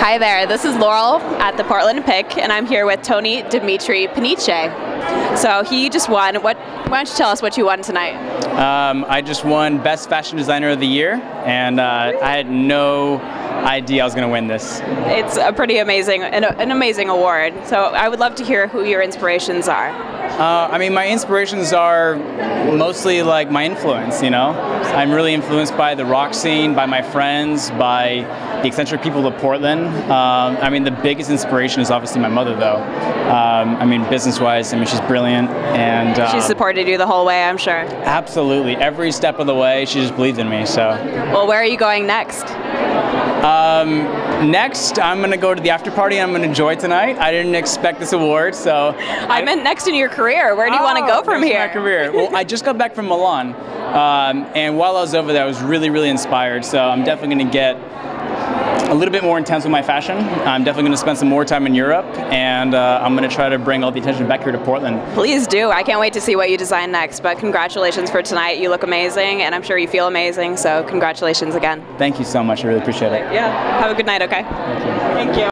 Hi there, this is Laurel at the Portland Pick, and I'm here with Tony Dimitri Peniche. So he just won. What? Why don't you tell us what you won tonight? Um, I just won Best Fashion Designer of the Year, and uh, I had no idea I was going to win this. It's a pretty amazing, an, an, amazing award. So I would love to hear who your inspirations are. Uh, I mean, my inspirations are mostly like my influence. You know, I'm really influenced by the rock scene, by my friends, by the eccentric people of Portland. Um, I mean, the biggest inspiration is obviously my mother, though. Um, I mean, business-wise, I mean, she's brilliant, and um, she supported you the whole way. I'm sure. Absolutely, every step of the way, she just believed in me. So. Well, where are you going next? Um, next, I'm going to go to the after party. I'm going to enjoy tonight. I didn't expect this award, so. I, I meant next in your career. Where do you oh, want to go from here? My career. Well, I just got back from Milan, um, and while I was over there, I was really, really inspired. So I'm definitely going to get a little bit more intense with my fashion. I'm definitely going to spend some more time in Europe, and uh, I'm going to try to bring all the attention back here to Portland. Please do. I can't wait to see what you design next. But congratulations for tonight. You look amazing, and I'm sure you feel amazing. So congratulations again. Thank you so much. I really appreciate it. Yeah. Have a good night. Okay. Thank you. Thank you.